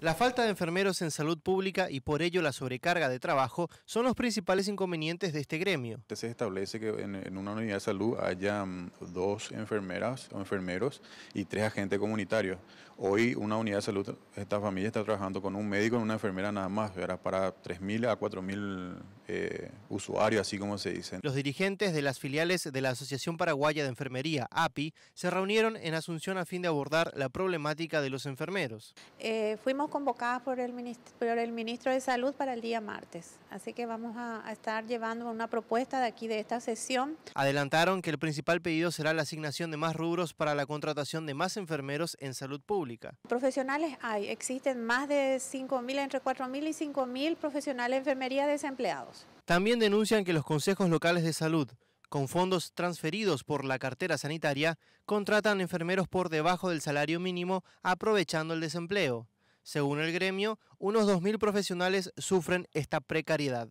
La falta de enfermeros en salud pública y por ello la sobrecarga de trabajo son los principales inconvenientes de este gremio. Se establece que en, una unidad de salud haya mm, dos enfermeras o enfermeros y tres agentes comunitarios. Hoy una unidad de salud, esta familia está trabajando con un médico y una enfermera nada más, era para 3.000 a 4.000 eh, usuarios, así como se dicen. Los dirigentes de las filiales de la Asociación Paraguaya de Enfermería, API, se reunieron en Asunción a fin de abordar la problemática de los enfermeros. Eh, fuimos convocadas por el, ministro, por el ministro de Salud para el día martes, así que vamos a, a estar llevando una propuesta de aquí de esta sesión. Adelantaron que el principal pedido será la asignación de más rubros para la contratación de más enfermeros en salud pública. Profesionales hay, existen más de 5.000, entre 4.000 y 5.000 profesionales de enfermería desempleados. También denuncian que los consejos locales de salud con fondos transferidos por la cartera sanitaria, contratan enfermeros por debajo del salario mínimo aprovechando el desempleo. Según el gremio, unos 2.000 profesionales sufren esta precariedad.